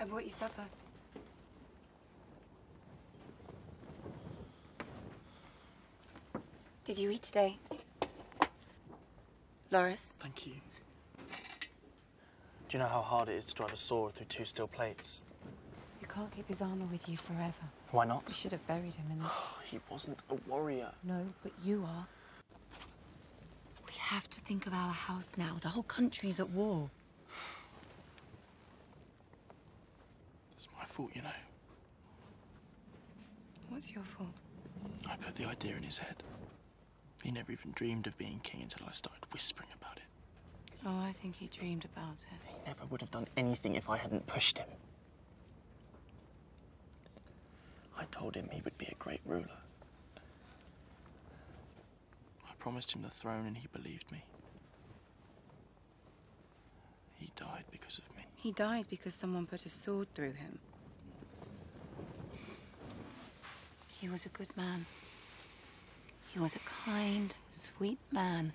I brought you supper. Did you eat today? Loras? Thank you. Do you know how hard it is to drive a sword through two steel plates? You can't keep his armor with you forever. Why not? We should have buried him in it. He wasn't a warrior. No, but you are. We have to think of our house now. The whole country's at war. It's my fault, you know. What's your fault? I put the idea in his head. He never even dreamed of being king until I started whispering about it. Oh, I think he dreamed about it. He never would have done anything if I hadn't pushed him. I told him he would be a great ruler. I promised him the throne and he believed me. He died because of me. He died because someone put a sword through him. He was a good man. He was a kind, sweet man.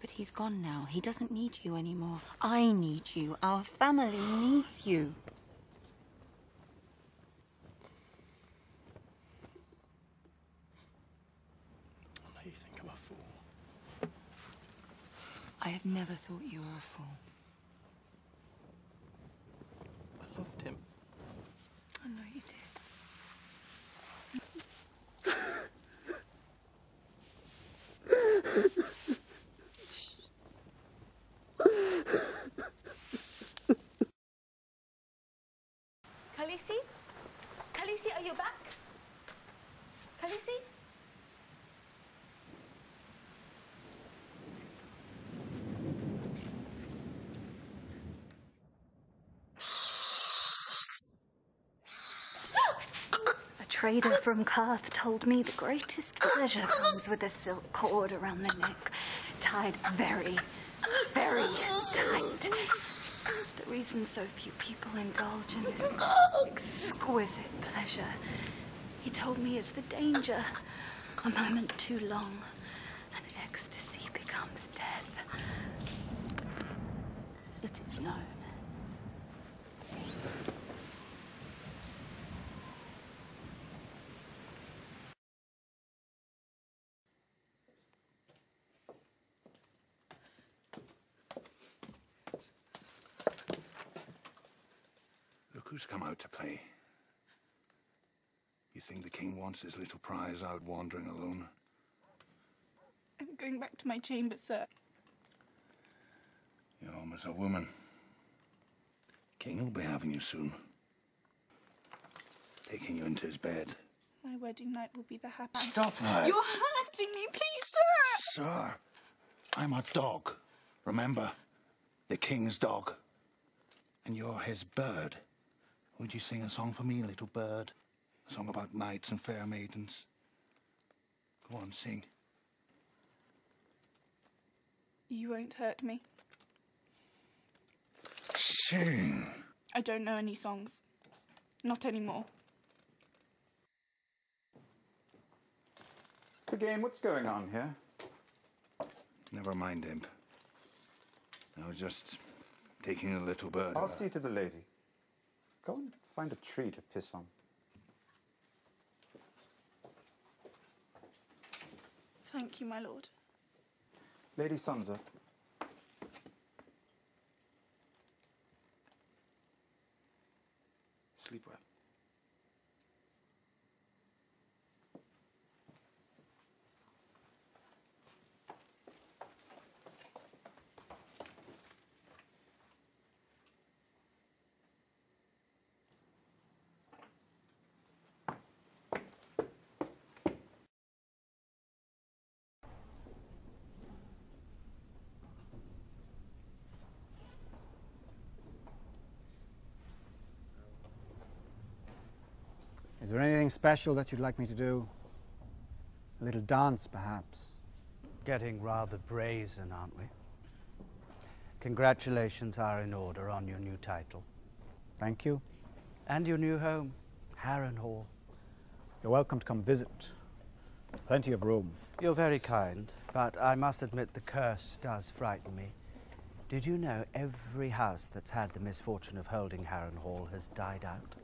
But he's gone now. He doesn't need you anymore. I need you. Our family needs you. I know you think I'm a fool. I have never thought you were a fool. I loved him. I know you did. Khaleesi? Khaleesi, are you back? Khaleesi? A trader from Qarth told me the greatest pleasure comes with a silk cord around the neck, tied very, very tight. The reason so few people indulge in this exquisite pleasure, he told me, is the danger. A moment too long, and ecstasy becomes death. It is known. Look who's come out to play. You think the king wants his little prize out wandering alone? I'm going back to my chamber, sir. You're almost a woman. King will be having you soon. Taking you into his bed. My wedding night will be the happiest. Stop that! You're hurting me, please, sir! Sir, I'm a dog. Remember? The king's dog. And you're his bird. Would you sing a song for me, little bird? A song about knights and fair maidens. Go on, sing. You won't hurt me. Sing. I don't know any songs. Not anymore. Again, what's going on here? Never mind, Imp. I was just taking a little bird. I'll see to the lady. Go and find a tree to piss on. Thank you, my lord. Lady Sansa. Sleep well. Is there anything special that you'd like me to do? A little dance, perhaps? Getting rather brazen, aren't we? Congratulations are in order on your new title. Thank you. And your new home, Harrenhal. You're welcome to come visit. Plenty of room. You're very kind, but I must admit the curse does frighten me. Did you know every house that's had the misfortune of holding Harrenhal has died out?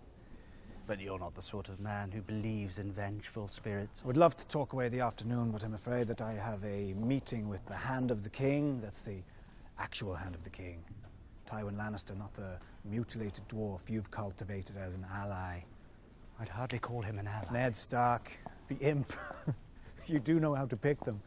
But you're not the sort of man who believes in vengeful spirits. I would love to talk away the afternoon, but I'm afraid that I have a meeting with the Hand of the King. That's the actual Hand of the King. Tywin Lannister, not the mutilated dwarf you've cultivated as an ally. I'd hardly call him an ally. Ned Stark, the imp. you do know how to pick them.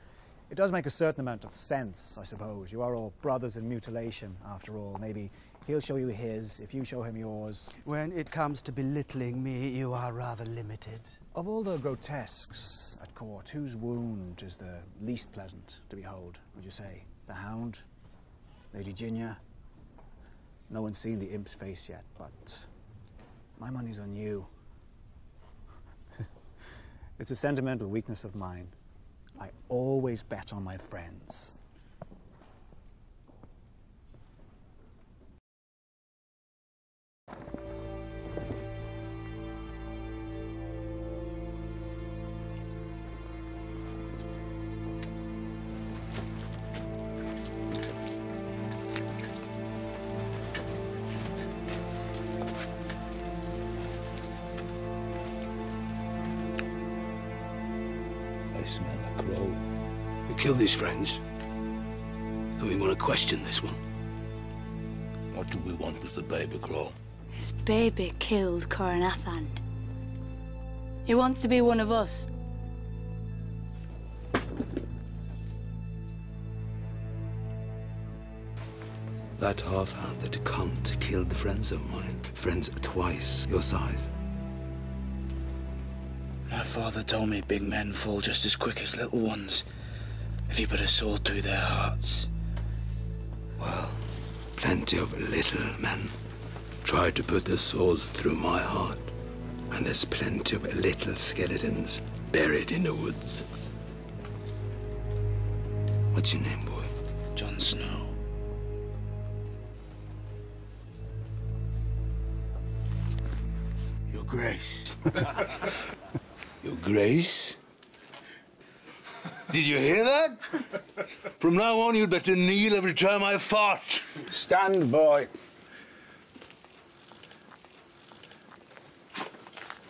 It does make a certain amount of sense, I suppose. You are all brothers in mutilation, after all. Maybe he'll show you his, if you show him yours. When it comes to belittling me, you are rather limited. Of all the grotesques at court, whose wound is the least pleasant to behold, would you say? The Hound? Lady Ginia? No one's seen the imp's face yet, but my money's on you. it's a sentimental weakness of mine. I always bet on my friends. Killed his friends? Thought we want to question this one. What do we want with the baby crow? His baby killed Qhorin Halfhand. He wants to be one of us. That half-handed cunt killed the friends of mine. Friends twice your size. My father told me big men fall just as quick as little ones if you put a sword through their hearts. Well, plenty of little men tried to put their swords through my heart. And there's plenty of little skeletons buried in the woods. What's your name, boy? Jon Snow. Your Grace. Your Grace? Did you hear that? From now on, you'd better kneel every time I fart. Stand, boy.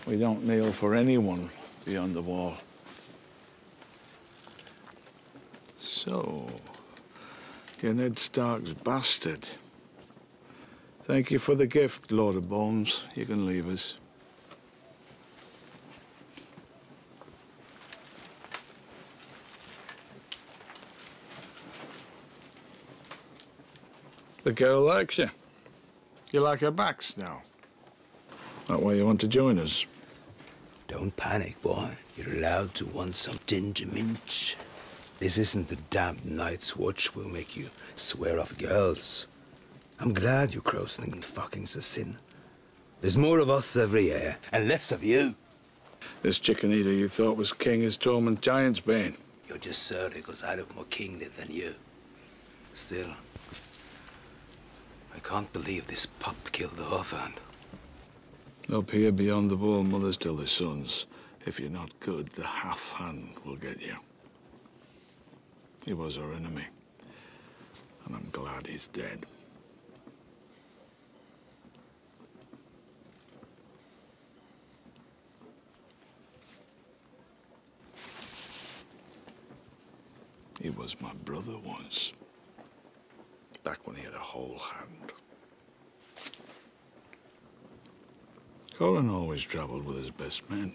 We don't kneel for anyone beyond the wall. So, you're Ned Stark's bastard. Thank you for the gift, Lord of Bones. You can leave us. The girl likes you. You like her backs now. That why you want to join us? Don't panic, boy. You're allowed to want some ginger minch. This isn't the damned Night's Watch will make you swear off girls. I'm glad you crows think fucking's a sin. There's more of us every year, and less of you. This chicken eater you thought was king is Tormund Giantsbane. You're just surly because I look more kingly than you. Still, can't believe this pup killed the orphan. Up here beyond the wall, mothers tell their sons, if you're not good, the half hand will get you. He was our enemy, and I'm glad he's dead. He was my brother once, back when he had a whole hand. Colin always travelled with his best men.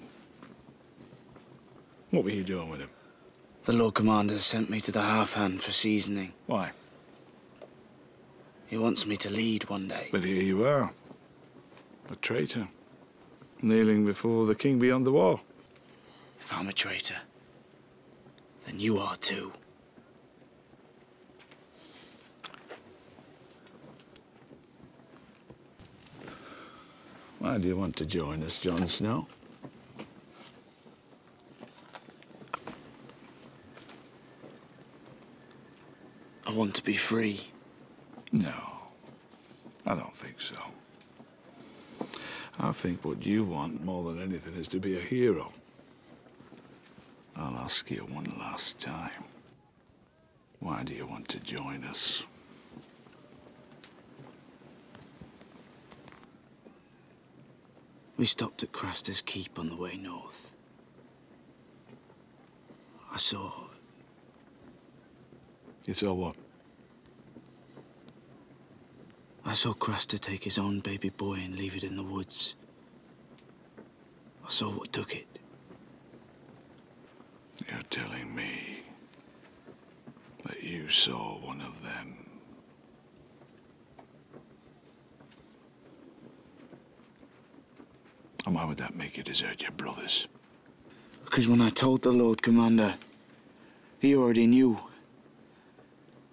What were you doing with him? The Lord Commander sent me to the Half Hand for seasoning. Why? He wants me to lead one day. But here you are, a traitor, kneeling before the king beyond the wall. If I'm a traitor, then you are too. Why do you want to join us, Jon Snow? I want to be free. No, I don't think so. I think what you want more than anything is to be a hero. I'll ask you one last time. Why do you want to join us? We stopped at Craster's Keep on the way north. I saw. You saw what? I saw Craster take his own baby boy and leave it in the woods. I saw what took it. You're telling me that you saw one of them. And why would that make you desert your brothers? Because when I told the Lord Commander, he already knew.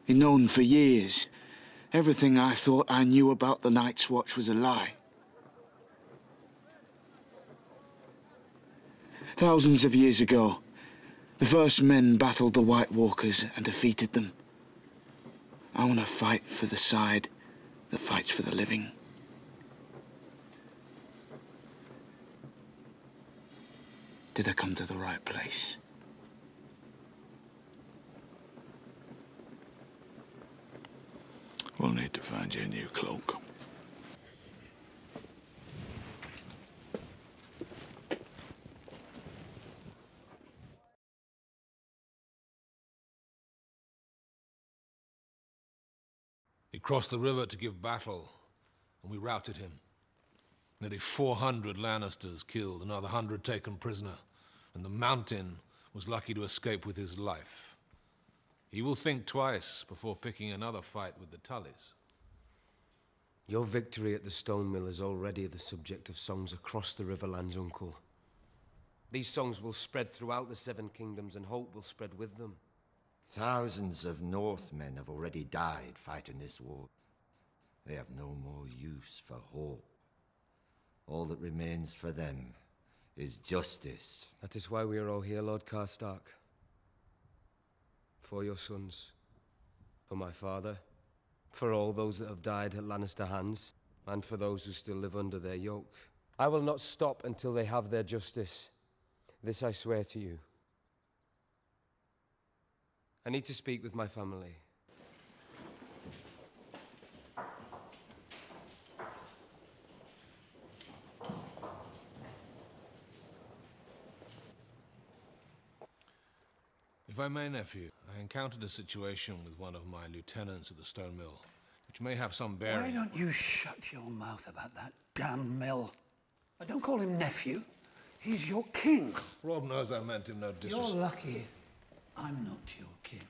He'd known for years. Everything I thought I knew about the Night's Watch was a lie. Thousands of years ago, the first men battled the White Walkers and defeated them. I want to fight for the side that fights for the living. Did I come to the right place? We'll need to find you a new cloak. He crossed the river to give battle, and we routed him. Nearly 400 Lannisters killed, another 100 taken prisoner, and the Mountain was lucky to escape with his life. He will think twice before picking another fight with the Tullys. Your victory at the stone mill is already the subject of songs across the Riverlands, Uncle. These songs will spread throughout the Seven Kingdoms, and hope will spread with them. Thousands of Northmen have already died fighting this war. They have no more use for hope. All that remains for them is justice. That is why we are all here, Lord Karstark. For your sons, for my father, for all those that have died at Lannister hands, and for those who still live under their yoke. I will not stop until they have their justice. This I swear to you. I need to speak with my family. If I may, nephew, I encountered a situation with one of my lieutenants at the stone mill, which may have some bearing. Why don't you shut your mouth about that damn mill? I don't call him nephew. He's your king. Robb knows I meant him no disrespect. You're lucky I'm not your king.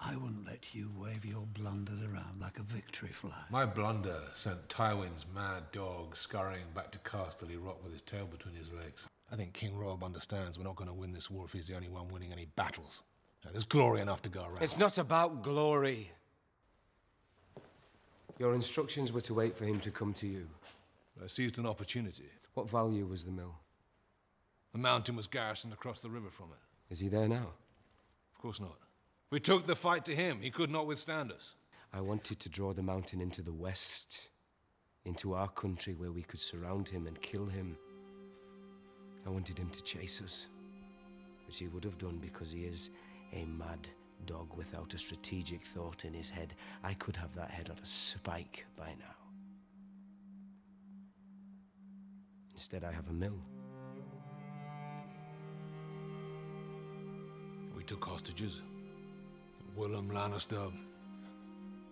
I wouldn't let you wave your blunders around like a victory flag. My blunder sent Tywin's mad dog scurrying back to Casterly Rock with his tail between his legs. I think King Robb understands we're not going to win this war if he's the only one winning any battles. Now, there's glory enough to go around. It's not about glory. Your instructions were to wait for him to come to you. I seized an opportunity. What value was the mill? The mountain was garrisoned across the river from it. Is he there now? Of course not. We took the fight to him. He could not withstand us. I wanted to draw the mountain into the west, into our country where we could surround him and kill him. I wanted him to chase us, which he would have done because he is a mad dog without a strategic thought in his head. I could have that head on a spike by now. Instead, I have a mill. We took hostages. Willem Lannister,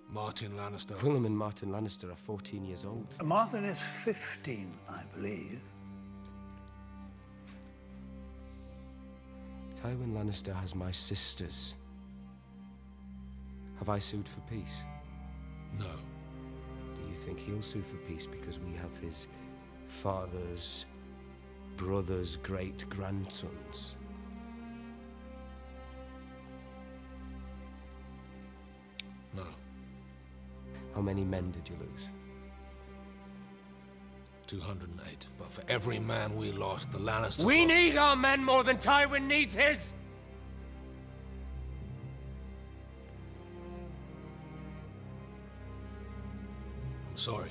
Martin Lannister. Willem and Martin Lannister are 14 years old. Martin is 15, I believe. Tywin Lannister has my sisters. Have I sued for peace? No. Do you think he'll sue for peace because we have his father's brother's great grandsons? No. How many men did you lose? 208. But for every man we lost, the Lannisters We lost- need our men more than Tywin needs his! I'm sorry.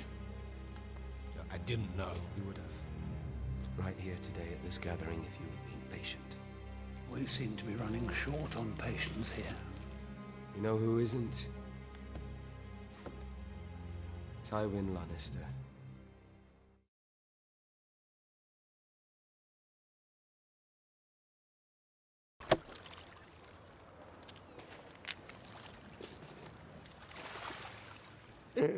I didn't know. You would have. Right here today at this gathering if you had been patient. We seem to be running short on patience here. You know who isn't? Tywin Lannister. Uh,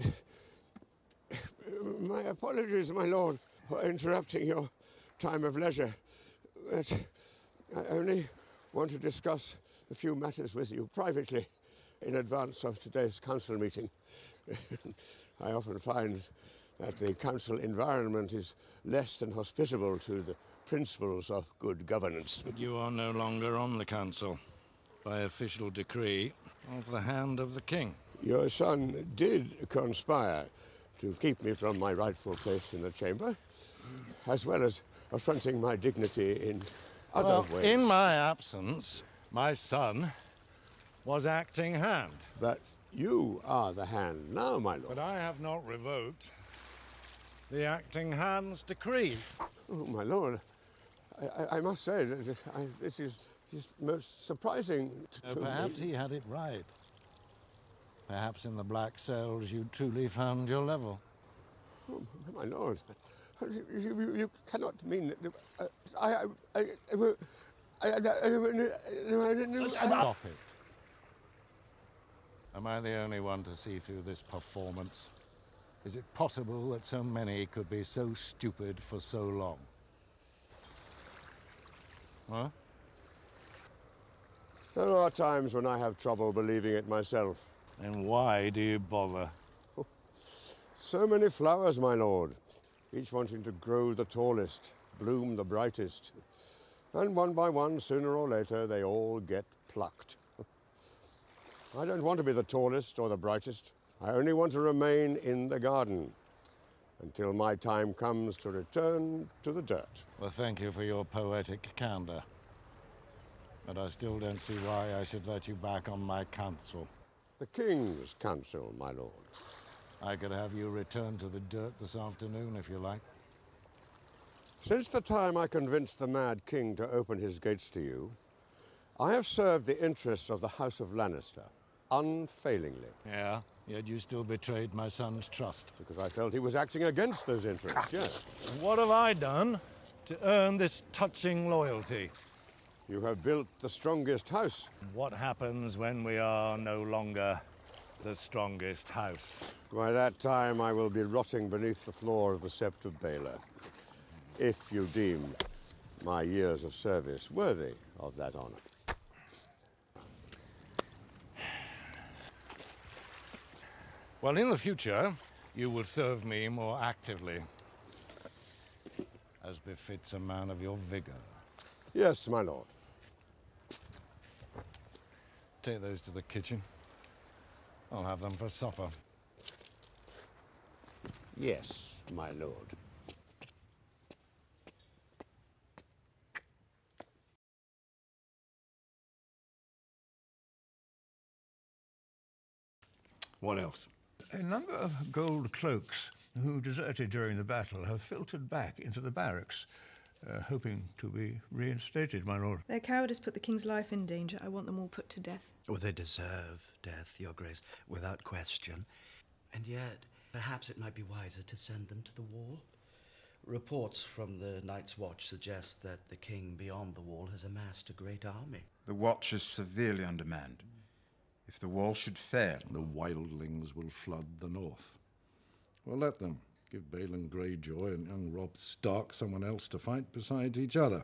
my apologies, my lord, for interrupting your time of leisure. But I only want to discuss a few matters with you privately in advance of today's council meeting. I often find that the council environment is less than hospitable to the principles of good governance. You are no longer on the council. By official decree of the hand of the king. Your son did conspire to keep me from my rightful place in the chamber, as well as affronting my dignity in other well, ways. In my absence, my son was acting hand. But you are the hand now, my lord. But I have not revoked the acting hand's decree. Oh, my lord, I, I, must say that I, this is, is most surprising to, Uh, perhaps me. he had it right. Perhaps in the black cells you truly found your level. Oh, my lord, you, you, you cannot mean that. Uh, I, I, I, I, I, I, I, Stop it. Am I the only one to see through this performance? Is it possible that so many could be so stupid for so long? Huh? There are times when I have trouble believing it myself. And why do you bother? So many flowers, my lord, each wanting to grow the tallest, bloom the brightest. And one by one, sooner or later, they all get plucked. I don't want to be the tallest or the brightest. I only want to remain in the garden until my time comes to return to the dirt. Well, thank you for your poetic candor. But I still don't see why I should let you back on my council. The King's council, my lord. I could have you return to the dirt this afternoon if you like. Since the time I convinced the Mad King to open his gates to you, I have served the interests of the House of Lannister unfailingly. Yeah, yet you still betrayed my son's trust. Because I felt he was acting against those interests, yes. What have I done to earn this touching loyalty? You have built the strongest house. What happens when we are no longer the strongest house? By that time, I will be rotting beneath the floor of the Sept of Baelor. If you deem my years of service worthy of that honor. Well, in the future, you will serve me more actively, as befits a man of your vigor. Yes, my lord. Take those to the kitchen. I'll have them for supper. Yes, my lord. What else? A number of gold cloaks who deserted during the battle have filtered back into the barracks, uh, hoping to be reinstated, my lord. Their cowardice put the king's life in danger. I want them all put to death. Oh, they deserve death, Your Grace, without question. And yet, perhaps it might be wiser to send them to the wall. Reports from the Night's Watch suggest that the king beyond the wall has amassed a great army. The watch is severely undermanned. If the wall should fail, The wildlings will flood the north. Well, let them. Give Balon Greyjoy and young Robb Stark someone else to fight besides each other.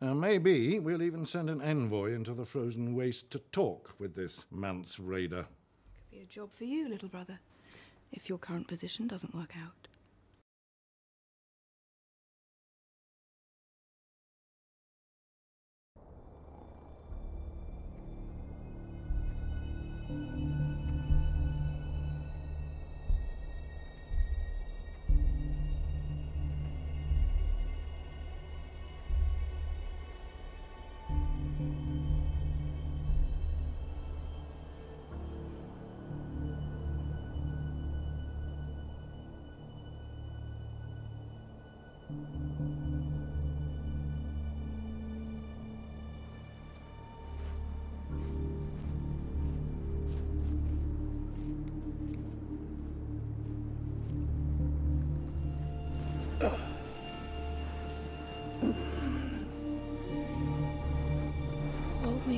And maybe we'll even send an envoy into the frozen waste to talk with this Mance Rayder. Could be a job for you, little brother, if your current position doesn't work out.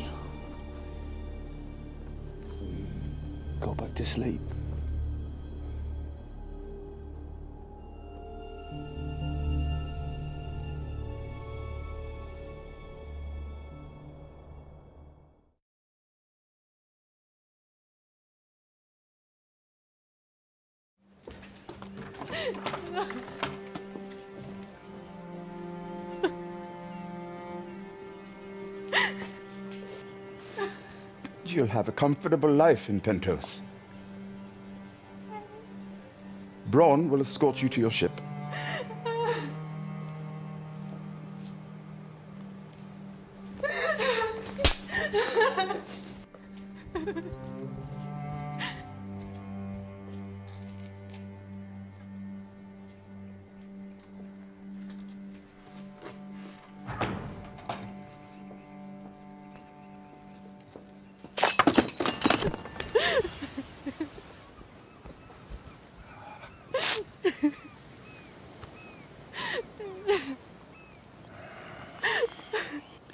All? Go back to sleep. Have a comfortable life in Pentos. Bronn will escort you to your ship.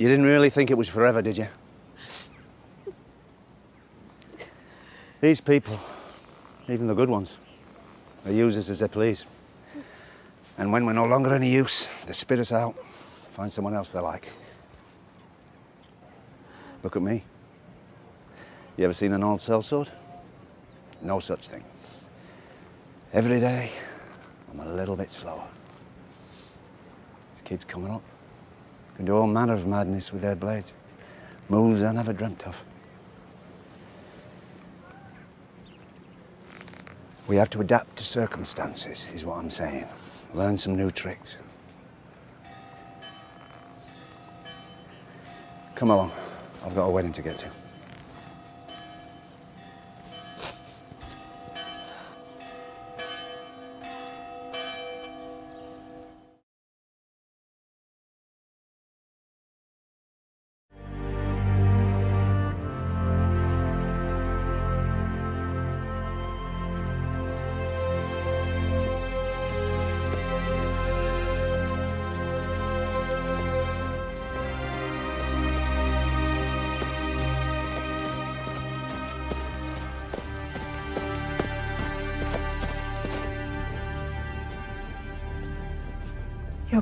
You didn't really think it was forever, did you? These people, even the good ones, they use us as they please. And when we're no longer any use, they spit us out, find someone else they like. Look at me. You ever seen an old sellsword? No such thing. Every day, I'm a little bit slower. These kids coming up can do all manner of madness with their blades. Moves I never dreamt of. We have to adapt to circumstances, is what I'm saying. Learn some new tricks. Come along. I've got a wedding to get to.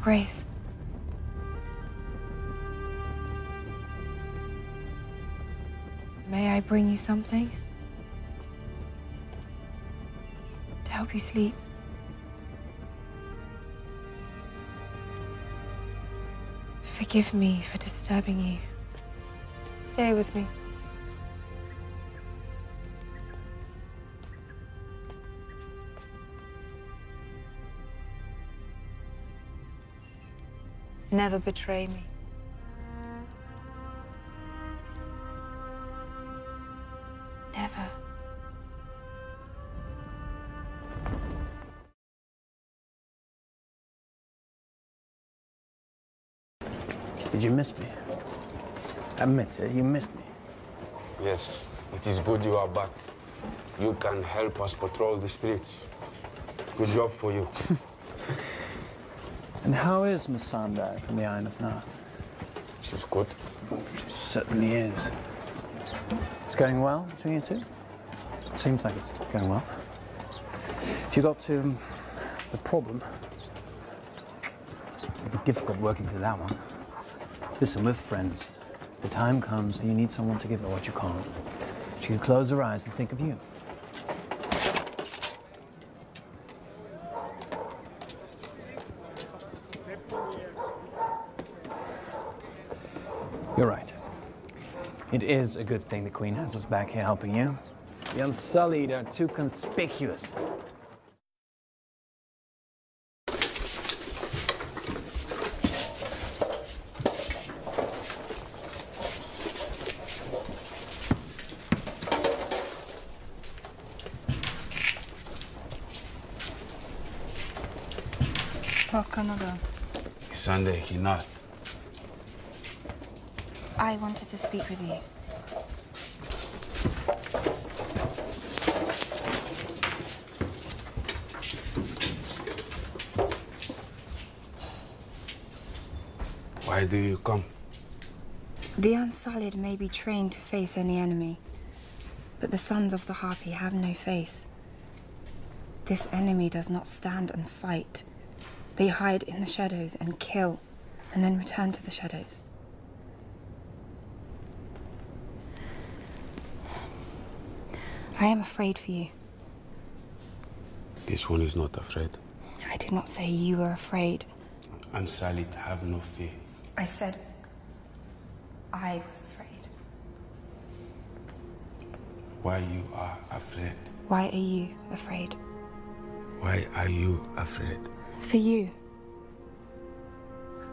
Grace. May I bring you something? To help you sleep. Forgive me for disturbing you. Stay with me. Never betray me. Never. Did you miss me? I admit it, you missed me. Yes, it is good you are back. You can help us patrol the streets. Good job for you. And how is Missandei from the Iron of Naath? She's good. She certainly is. It's going well between you two? Seems like it's going well. If you got to um, the problem, it'd be difficult working through that one. Listen, we're friends. The time comes and you need someone to give her what you can't. She can close her eyes and think of you. You're right. It is a good thing the Queen has us back here helping you. The Unsullied are too conspicuous. Talk another. Sunday, he not. I wanted to speak with you. Why do you come? The Unsullied may be trained to face any enemy, but the Sons of the Harpy have no face. This enemy does not stand and fight. They hide in the shadows and kill, and then return to the shadows. I am afraid for you. This one is not afraid. I did not say you were afraid. Unsullied, have no fear. I said I was afraid. Why you are afraid? Why are you afraid? Why are you afraid? For you.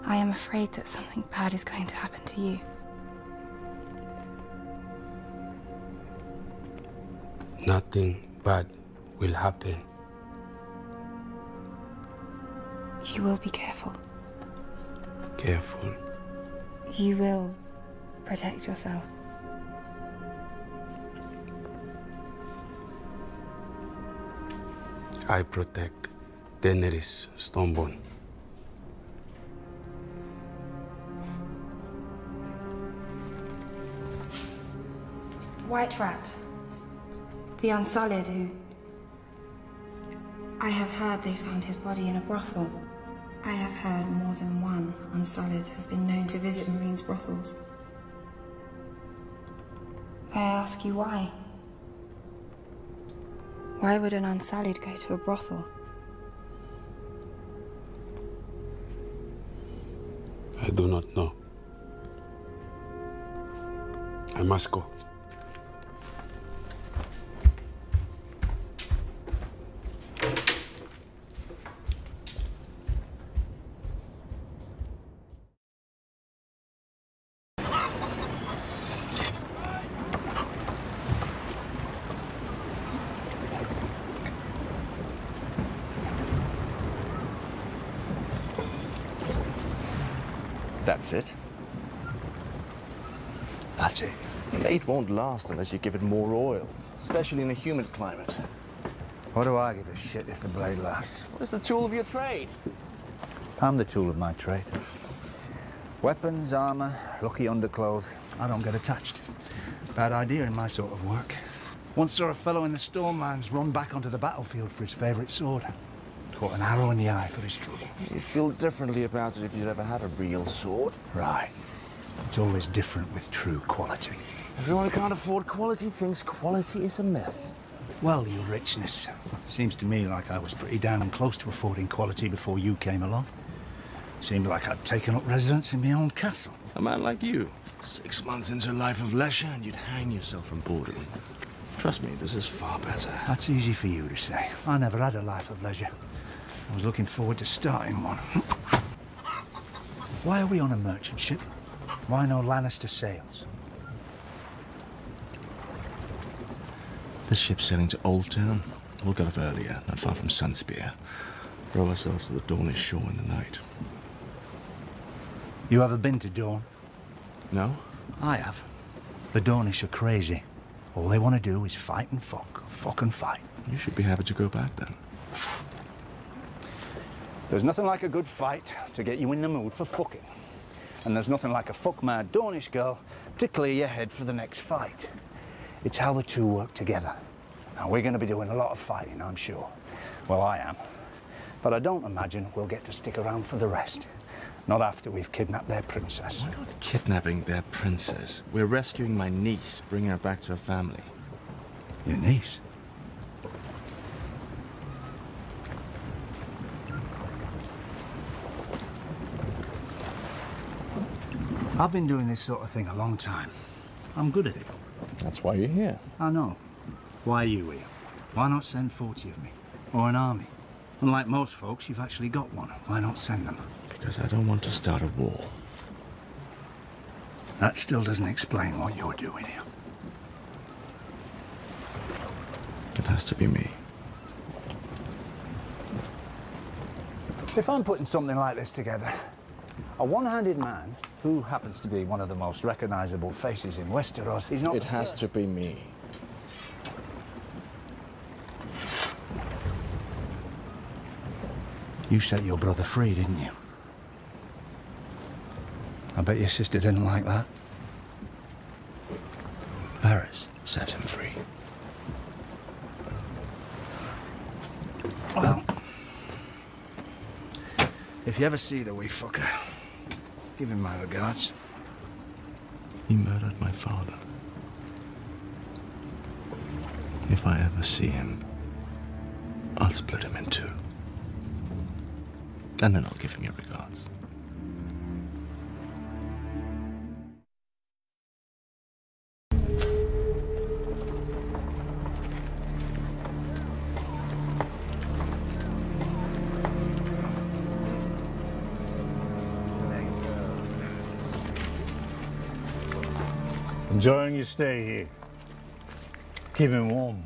I am afraid that something bad is going to happen to you. Nothing bad will happen. You will be careful. Careful. You will protect yourself. I protect Daenerys Stormborn. White Rat. The Unsullied who. I have heard they found his body in a brothel. I have heard more than one Unsullied has been known to visit Meereen's brothels. May I ask you why? Why would an Unsullied go to a brothel? I do not know. I must go. That's it. That's it. Blade won't last unless you give it more oil, especially in a humid climate. What do I give a shit if the blade lasts? What is the tool of your trade? I'm the tool of my trade. Weapons, armor, lucky underclothes. I don't get attached. Bad idea in my sort of work. Once saw a fellow in the Stormlands run back onto the battlefield for his favorite sword. Caught an arrow in the eye for his trouble. You'd feel differently about it if you'd ever had a real sword. Right. It's always different with true quality. Everyone who can't afford quality thinks quality is a myth. Well, your richness. Seems to me like I was pretty damn close to affording quality before you came along. Seemed like I'd taken up residence in my own castle. A man like you, six months into a life of leisure, and you'd hang yourself from boredom. Trust me, this is far better. That's easy for you to say. I never had a life of leisure. I was looking forward to starting one. Why are we on a merchant ship? Why no Lannister sails? The ship's sailing to Oldtown. We'll get off earlier, not far from Sunspear. Row ourselves to the Dornish shore in the night. You ever been to Dorne? No? I have. The Dornish are crazy. All they want to do is fight and fuck. Fuck and fight. You should be happy to go back then. There's nothing like a good fight to get you in the mood for fucking. And there's nothing like a fuck-mad Dornish girl to clear your head for the next fight. It's how the two work together. Now, we're going to be doing a lot of fighting, I'm sure. Well, I am. But I don't imagine we'll get to stick around for the rest. Not after we've kidnapped their princess. We're not kidnapping their princess. We're rescuing my niece, bringing her back to her family. Your niece? I've been doing this sort of thing a long time. I'm good at it. That's why you're here. I know. Why are you here? Why not send 40 of me? Or an army? Unlike most folks, you've actually got one. Why not send them? Because I don't want to start a war. That still doesn't explain what you're doing here. It has to be me. If I'm putting something like this together, a one-handed man who happens to be one of the most recognizable faces in Westeros, he's not... It has to be me. You set your brother free, didn't you? I bet your sister didn't like that. Varys set him free. Well, if you ever see the wee fucker, give him my regards. He murdered my father. If I ever see him, I'll split him in two. And then I'll give him your regards. Enjoying your stay here. Keeping warm.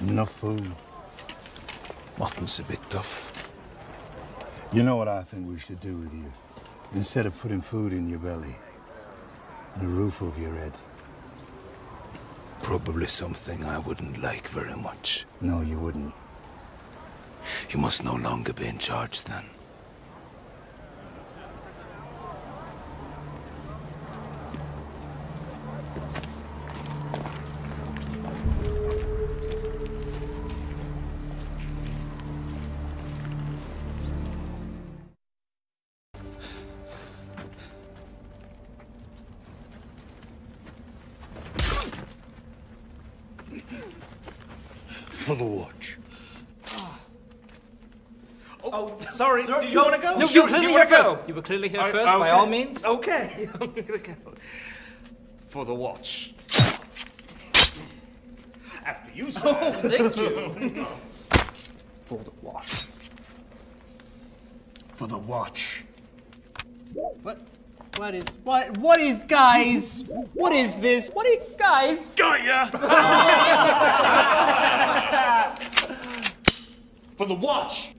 Enough food. Mutton's a bit tough. You know what I think we should do with you? Instead of putting food in your belly and a roof over your head. Probably something I wouldn't like very much. No, you wouldn't. You must no longer be in charge then. Sorry. Do do you wanna go? No, You- you were clearly wanna here go? first. You were clearly here I- first, by all means. Okay, I'm gonna go. For the watch. After you, sir. Oh, thank you. For the watch. For the watch. What? What is what? What is guys? What is this? What is guys? Got ya! For the watch.